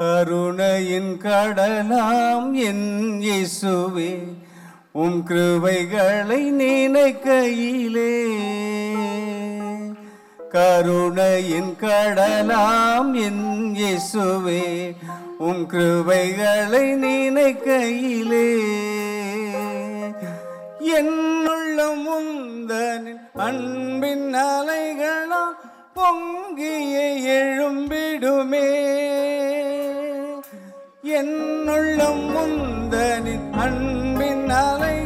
கருணையின் கடலாம் என் இயேசுவே உம் கிருவைகளை நினைக்கையிலே கருணையின் கடலாம் என் இயேசுவே உம் கிருவைகளை நினைக்கையிலே என்னுள்ள முந்தனின் அன்பின் அலைகளாம் பொங்கிய எழும்பிடுமே. என்னுள்ளம் முந்தனின் அன்பின் அலை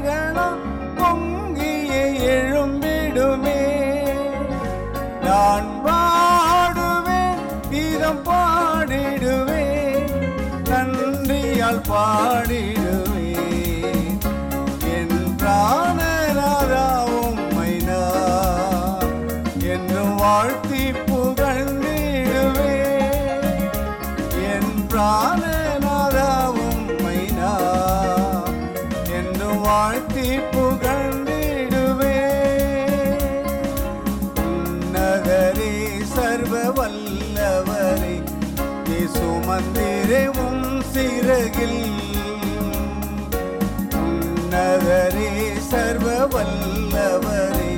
வல்லவரே சுமந்திரே உம் சிறகில். உன்னதரே சர்வ வல்லவரே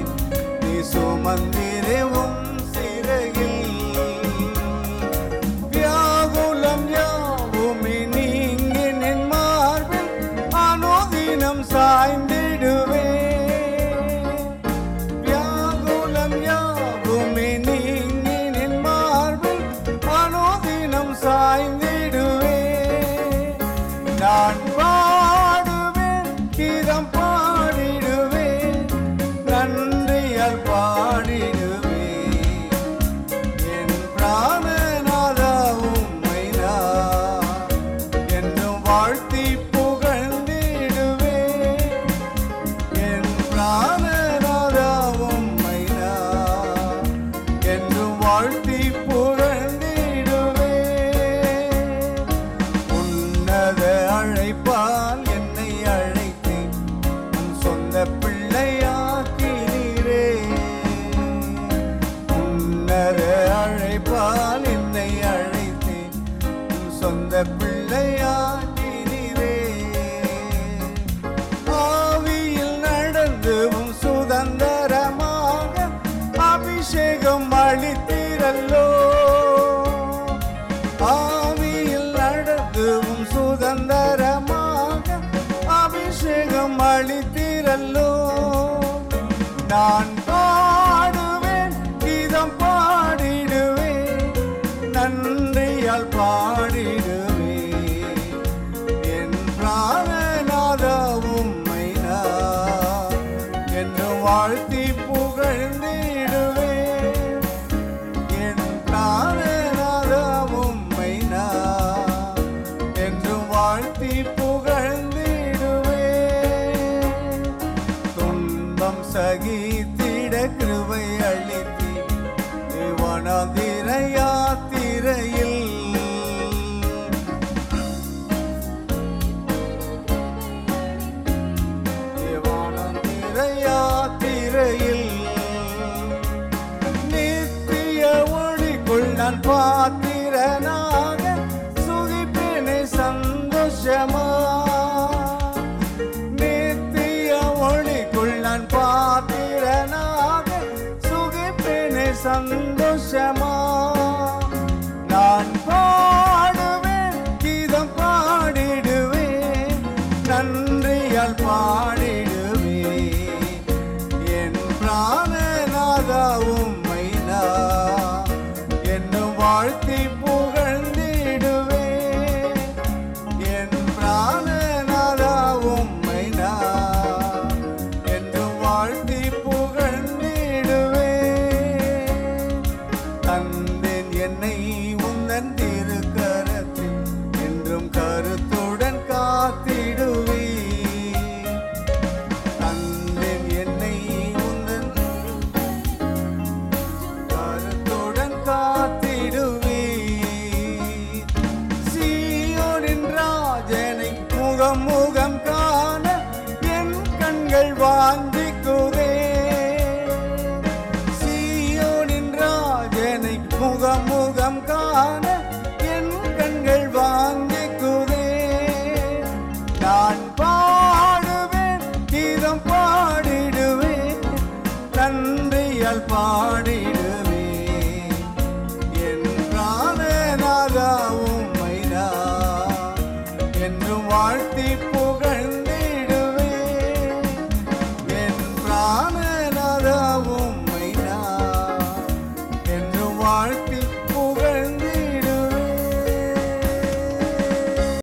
சுமந்திரே உம் சிறகில். வியாகுலம் யாவுமே நீங்கி நின் மார்பில் அனுதினம் சாய்ந்திடுவே அனுதினம் சாய்ந்திடுவே. நான் பாடுவேன் கீதம் பாடிடுவேன். நன்றியால் பாடிடுவேன் நடந்து சுதந்திரமாக அபிஷேகம் அளித்திரல்லோ. நான் பாடுவேன் கீதம் பாடிடுவேன் நன்றியால் பாடிடுவேன் என் பிராணநாதா உம்மை நான். என்று வாழ்த்தி வாழ்த்தி Thank you. கண்கள் வாஞ்சிக்குதே சீயோனின் ராஜனை முகம் முகம் காண